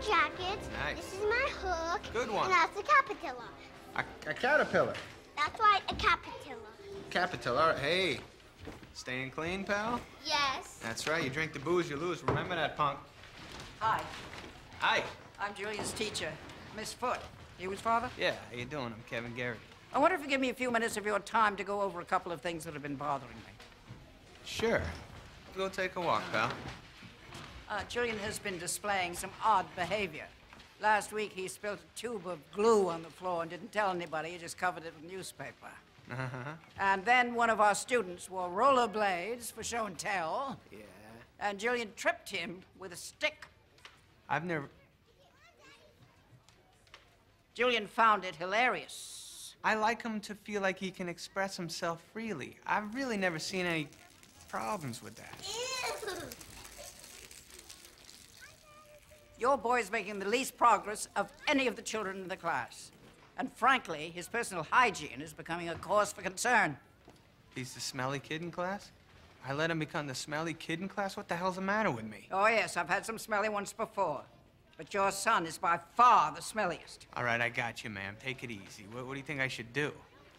kids. Nice. This is my hook. Good one. And that's a caterpillar. A, a caterpillar. That's right, a caterpillar. Caterpillar. All right. Hey, staying clean, pal? Yes. That's right. You drink the booze, you lose. Remember that, punk. Hi, Hi. I'm Julian's teacher, Miss Foote. You his father? Yeah, how you doing? I'm Kevin Gerrity. I wonder if you give me a few minutes of your time to go over a couple of things that have been bothering me. Sure. Go take a walk, pal. Uh, Julian has been displaying some odd behavior. Last week, he spilled a tube of glue on the floor and didn't tell anybody. He just covered it with newspaper. Uh-huh. And then one of our students wore rollerblades for show and tell. Yeah. And Julian tripped him with a stick. I've never. Julian found it hilarious. I like him to feel like he can express himself freely. I've really never seen any problems with that. Ew. Your boy's making the least progress of any of the children in the class. And frankly, his personal hygiene is becoming a cause for concern. He's the smelly kid in class? I let him become the smelly kid in class? What the hell's the matter with me? Oh, yes, I've had some smelly ones before. But your son is by far the smelliest. All right, I got you, ma'am. Take it easy. What, what do you think I should do?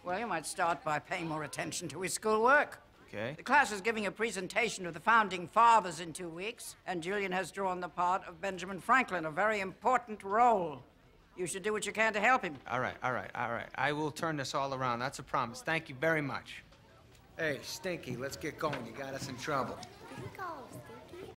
Well, you might start by paying more attention to his schoolwork. Okay. The class is giving a presentation of the founding fathers in two weeks, and Julian has drawn the part of Benjamin Franklin, a very important role. You should do what you can to help him. All right, all right, all right. I will turn this all around. That's a promise. Thank you very much. Hey, Stinky, let's get going. You got us in trouble. There you go,